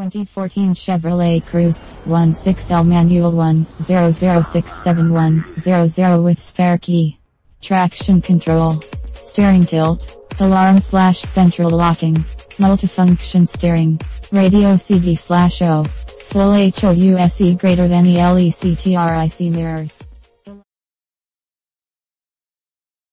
2014 Chevrolet Cruze 16L manual 10067100 with spare key. Traction control. Steering tilt. Alarm slash central locking. Multifunction steering. Radio CD slash O. Full HOUSE greater than ELECTRIC mirrors.